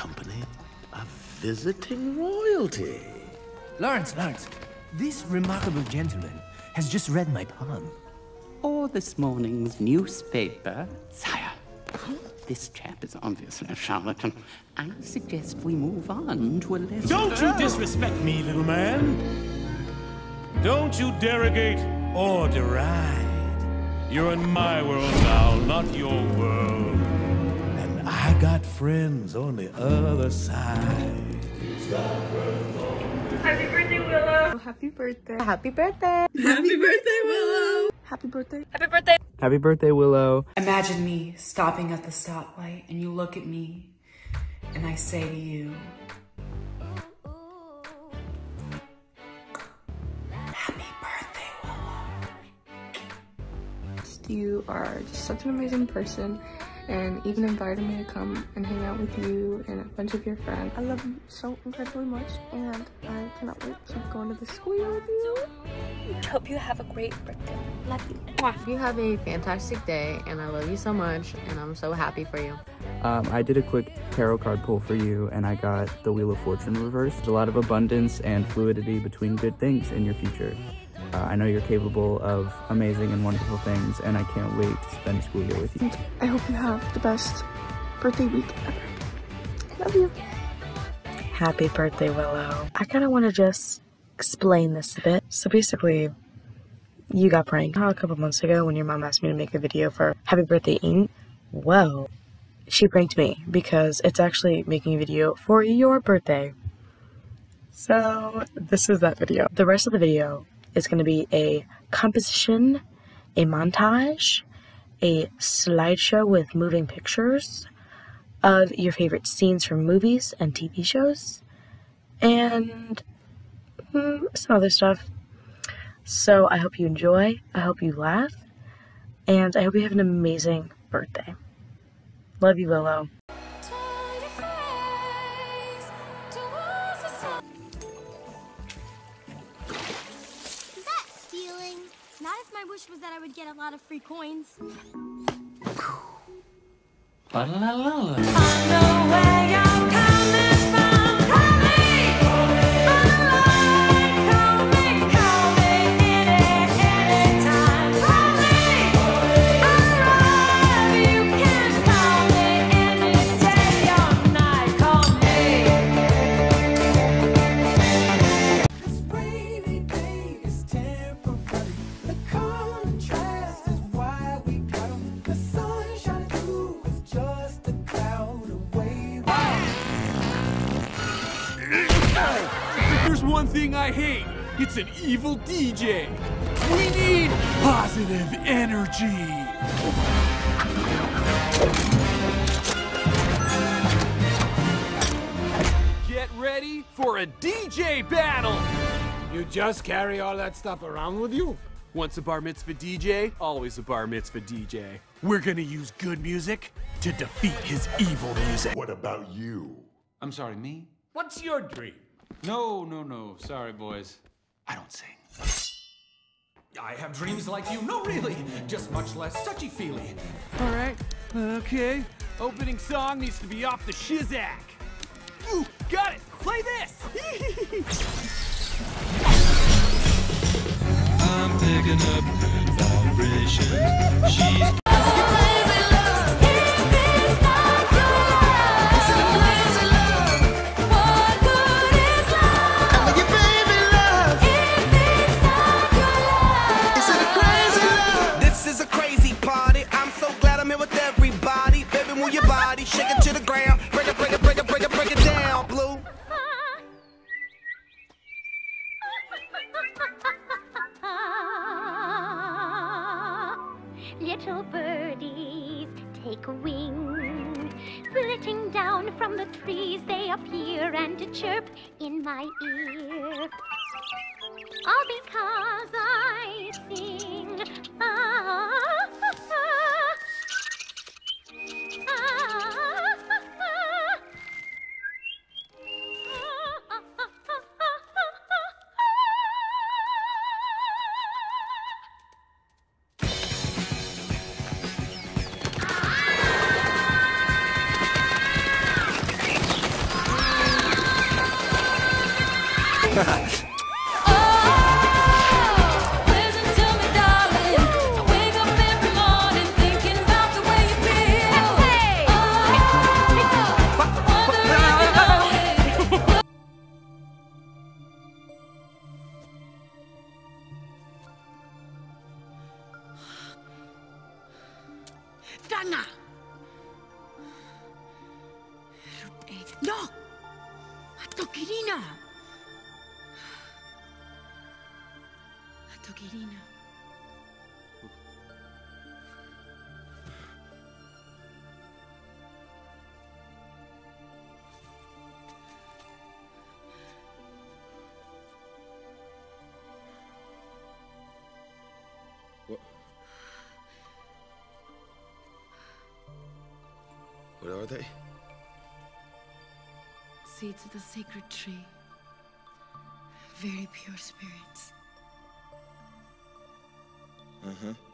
company of visiting royalty. Lawrence, Lawrence, this remarkable gentleman has just read my palm. Or this morning's newspaper. Sire, this chap is obviously a charlatan. I suggest we move on to a less. Don't you disrespect me, little man. Don't you derogate or deride. You're in my world now, not your world. And I got friends on the other side. Happy birthday, Willow. Happy birthday. Happy birthday. Happy birthday, Willow. Happy birthday. Happy birthday. Happy birthday, Willow. Imagine me stopping at the stoplight and you look at me and I say to you, Happy birthday, Willow. You are just such an amazing person and even invited me to come and hang out with you and a bunch of your friends. I love you so incredibly much and I cannot wait to go into the school year with you. Hope you have a great birthday. Love you. You have a fantastic day and I love you so much and I'm so happy for you. Um, I did a quick tarot card pull for you and I got the Wheel of Fortune reversed. A lot of abundance and fluidity between good things in your future. Uh, I know you're capable of amazing and wonderful things, and I can't wait to spend school year with you. I hope you have the best birthday week ever. Love you. Happy birthday, Willow. I kind of want to just explain this a bit. So basically, you got pranked a couple months ago when your mom asked me to make a video for Happy Birthday Inc. Well, she pranked me because it's actually making a video for your birthday. So, this is that video. The rest of the video is going to be a composition, a montage, a slideshow with moving pictures of your favorite scenes from movies and TV shows, and mm, some other stuff. So I hope you enjoy, I hope you laugh, and I hope you have an amazing birthday. Love you, Willow. Not if my wish was that I would get a lot of free coins. La la la la. One thing I hate. It's an evil DJ. We need positive energy. Get ready for a DJ battle. You just carry all that stuff around with you? Once a bar mitzvah DJ, always a bar mitzvah DJ. We're gonna use good music to defeat his evil music. What about you? I'm sorry, me? What's your dream? No, no, no. Sorry, boys. I don't sing. I have dreams like you. No, really. Just much less touchy-feely. All right. Okay. Opening song needs to be off the Shizak. Ooh, got it. Play this. I'm picking up good vibrations. She's Little birdies take wing, flitting down from the trees. They appear and chirp in my ear. All because I sing. Ah, Dana! No! Atokirina! Atokirina. What? What are they? Seeds of the sacred tree. Very pure spirits. Uh huh.